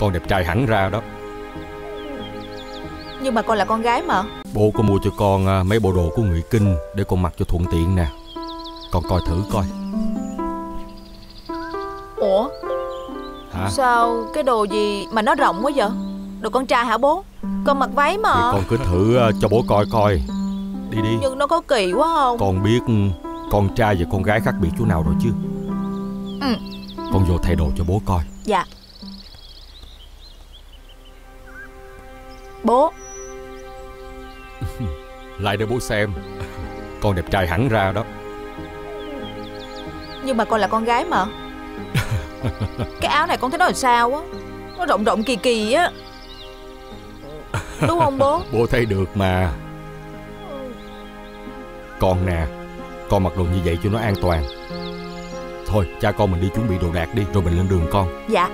Con đẹp trai hẳn ra đó. Nhưng mà con là con gái mà. Bố có mua cho con à, mấy bộ đồ của người kinh Để con mặc cho thuận tiện nè. Con coi thử coi. Ủa? Hả? Sao cái đồ gì mà nó rộng quá vậy? Đồ con trai hả bố? Con mặc váy Thì mà con cứ thử à, cho bố coi coi. Đi đi. Nhưng nó có kỳ quá không? Con biết ừ, con trai và con gái khác biệt chỗ nào rồi chứ? Ừ. Con vô thay đồ cho bố coi. Dạ Bố. Lại để bố xem. Con đẹp trai hẳn ra đó. Nhưng mà con là con gái mà. Cái áo này con thấy nó làm sao á? Nó rộng rộng kỳ kỳ á. Đúng không bố? Bố thấy được mà. Con nè Con mặc đồ như vậy cho nó an toàn. Thôi cha con mình đi chuẩn bị đồ đạc đi Rồi mình lên đường con. Dạ